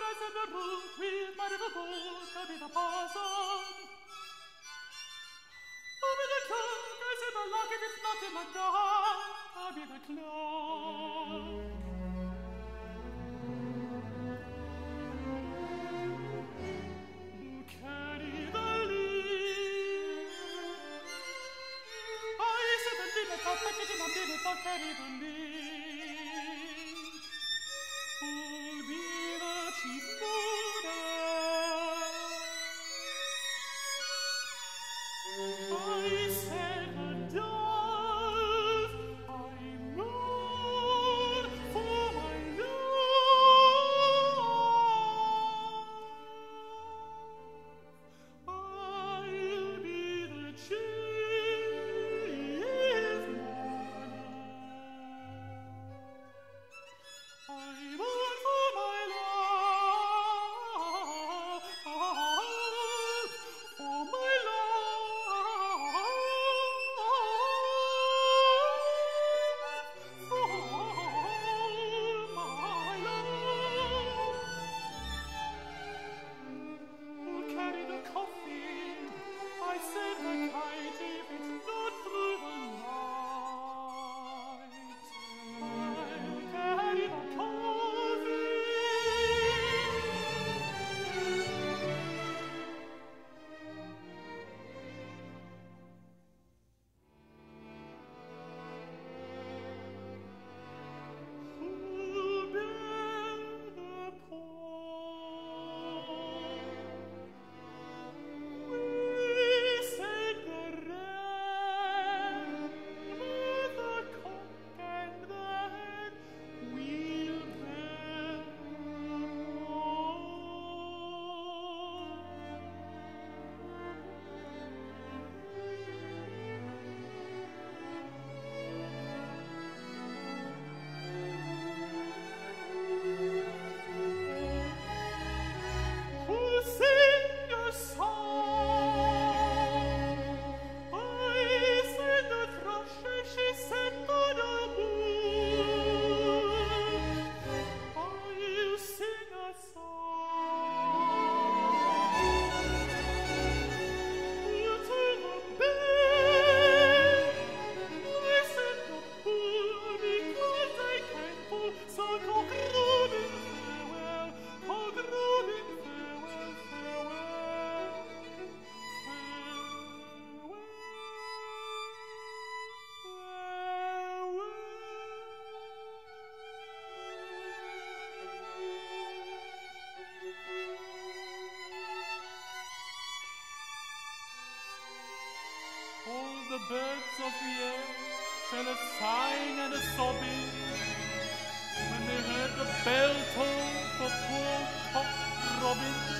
as in the room with my little boat I be the parson. Over the tongue, I said the locket, it's not in my dark. I be Ai. the birds of the air fell a sighing and a sobbing when they heard the bell toll for poor Cock Robin.